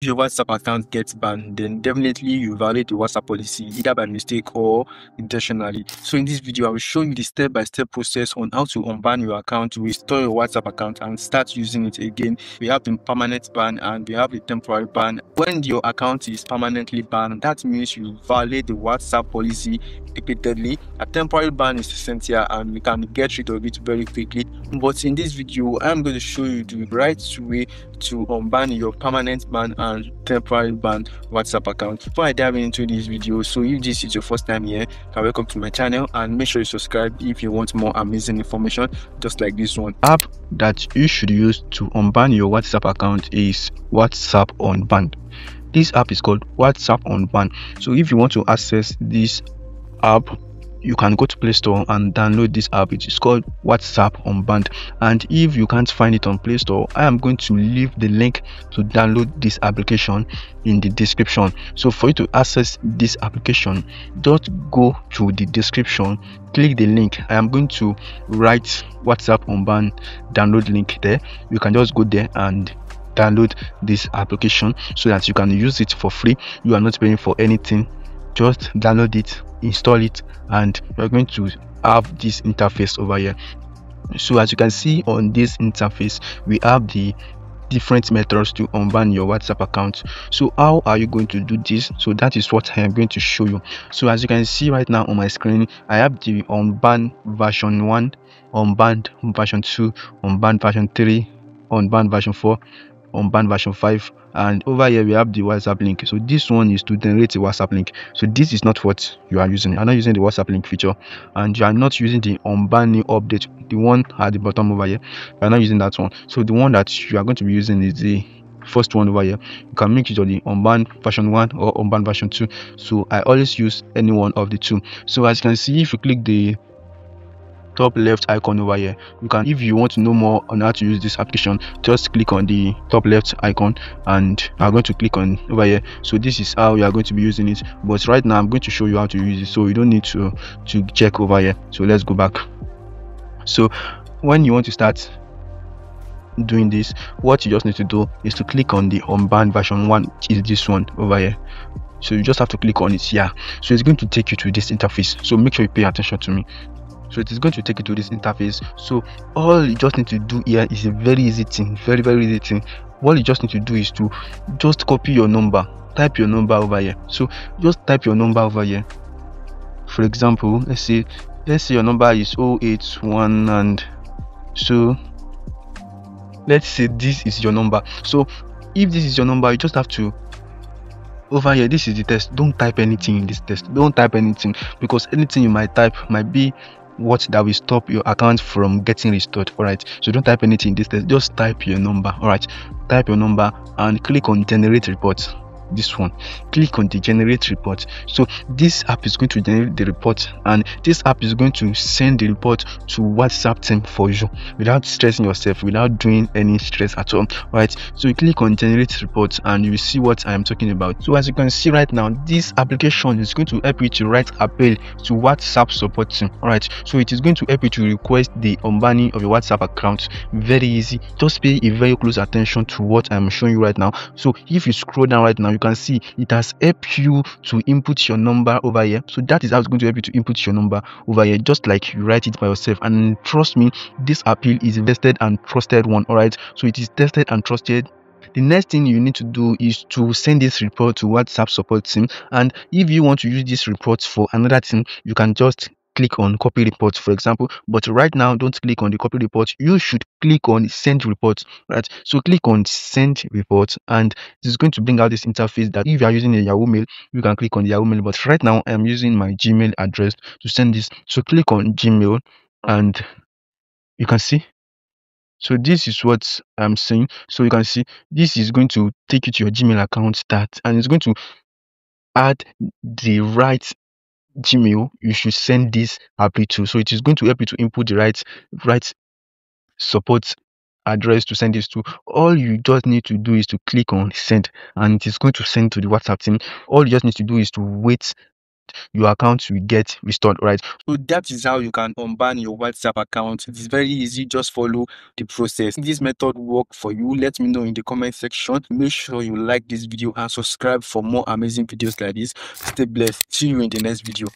your WhatsApp account gets banned, then definitely you violate the WhatsApp policy either by mistake or intentionally. So in this video, I will show you the step-by-step -step process on how to unban your account, to restore your WhatsApp account and start using it again. We have the permanent ban and we have the temporary ban. When your account is permanently banned, that means you violate the WhatsApp policy repeatedly. A temporary ban is essential and we can get rid of it very quickly. But in this video, I'm going to show you the right way to unban your permanent ban and temporary ban WhatsApp account. Before I dive into this video, so if this is your first time here, welcome to my channel and make sure you subscribe if you want more amazing information just like this one. App that you should use to unban your WhatsApp account is WhatsApp Unban. This app is called WhatsApp Unban. So if you want to access this app you can go to play store and download this app. It is called whatsapp unbanned. And if you can't find it on play store i am going to leave the link to download this application in the description. So for you to access this application just go to the description click the link. I am going to write whatsapp unbanned download link there. You can just go there and download this application so that you can use it for free. You are not paying for anything just download it install it and we're going to have this interface over here. So as you can see on this interface we have the different methods to unban your whatsapp account. So how are you going to do this? So that is what i am going to show you. So as you can see right now on my screen i have the unban version 1 unbanned version 2 unbanned version 3 unbanned version 4 unbanned version 5 and over here we have the whatsapp link. So this one is to generate a whatsapp link. So this is not what you are using. You're not using the whatsapp link feature and you are not using the unban new update the one at the bottom over here. You're not using that one. So the one that you are going to be using is the first one over here. You can make it of the unban version 1 or unban version 2 so i always use any one of the two. So as you can see if you click the top left icon over here. You can if you want to know more on how to use this application just click on the top left icon and i'm going to click on over here. So this is how you are going to be using it. But right now i'm going to show you how to use it. So you don't need to to check over here. So let's go back. So when you want to start doing this what you just need to do is to click on the unbanned version one which is this one over here. So you just have to click on it here. So it's going to take you to this interface. So make sure you pay attention to me so it is going to take you to this interface. So all you just need to do here is a very easy thing very very easy thing. What you just need to do is to just copy your number. Type your number over here. So just type your number over here. For example let's say let's say your number is 081 and so let's say this is your number. So if this is your number you just have to over here this is the test. Don't type anything in this test. Don't type anything because anything you might type might be what that will stop your account from getting restored all right so don't type anything in this test just type your number all right type your number and click on generate report this one. Click on the generate report. So this app is going to generate the report and this app is going to send the report to whatsapp team for you without stressing yourself without doing any stress at all right? So you click on generate report and you see what i am talking about. So as you can see right now this application is going to help you to write appeal to whatsapp support team all right? So it is going to help you to request the unbanning of your whatsapp account. Very easy. Just pay a very close attention to what i'm showing you right now. So if you scroll down right now you can see it has helped you to input your number over here. So that is how it's going to help you to input your number over here just like you write it by yourself. And trust me this appeal is a vested and trusted one all right so it is tested and trusted. The next thing you need to do is to send this report to whatsapp support team. And if you want to use this report for another team you can just click on copy report for example but right now don't click on the copy report. You should click on send report right? So click on send report and this is going to bring out this interface that if you are using a yahoo mail you can click on yahoo mail but right now i'm using my gmail address to send this. So click on gmail and you can see. So this is what i'm saying so you can see this is going to take you to your gmail account that and it's going to add the right Gmail, you should send this apply to. So it is going to help you to input the right right support address to send this to. All you just need to do is to click on send and it is going to send to the WhatsApp team. All you just need to do is to wait your account will get restored right? So that is how you can unban your whatsapp account. It is very easy. Just follow the process. This method work for you let me know in the comment section. Make sure you like this video and subscribe for more amazing videos like this. Stay blessed. See you in the next video